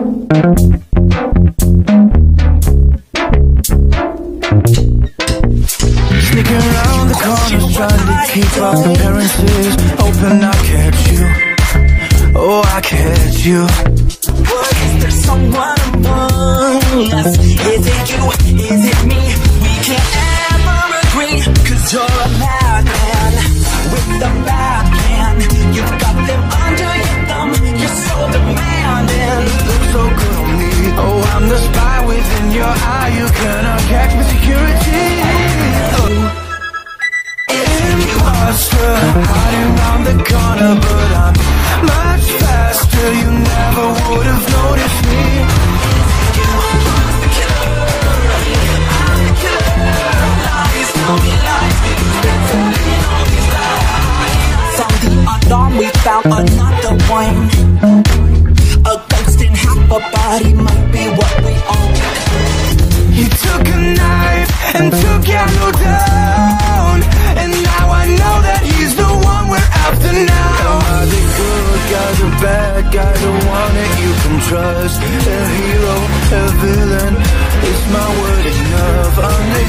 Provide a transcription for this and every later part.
Sneaking around the corners, trying to keep up appearances. Hoping I catch you. Oh, I catch you. Is there someone among us? Is it you? Is it me? Alarm, we found another one. A ghost in half a body might be what we own. He took a knife and took Yano down. And now I know that he's the one we're after now. I the good guy, the bad guy, the one that you can trust? A hero, a villain, is my word enough? Undercover,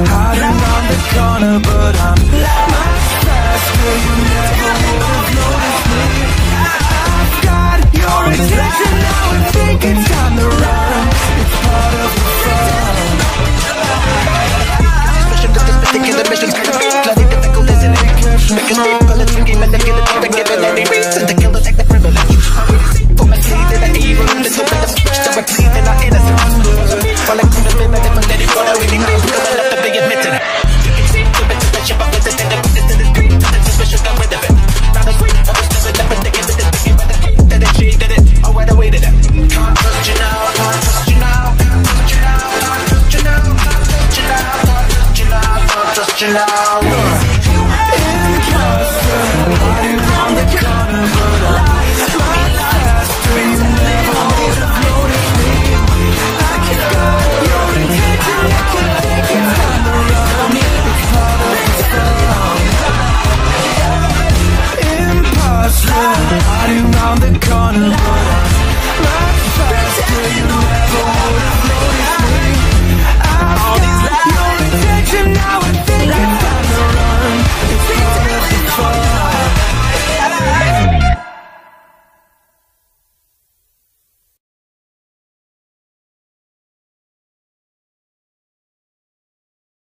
Hiding the corner, but I'm much faster. You never would have noticed me. I've got your attention now think it's time to. you now. Look. You and Custer, right around the. Hiding round the corner.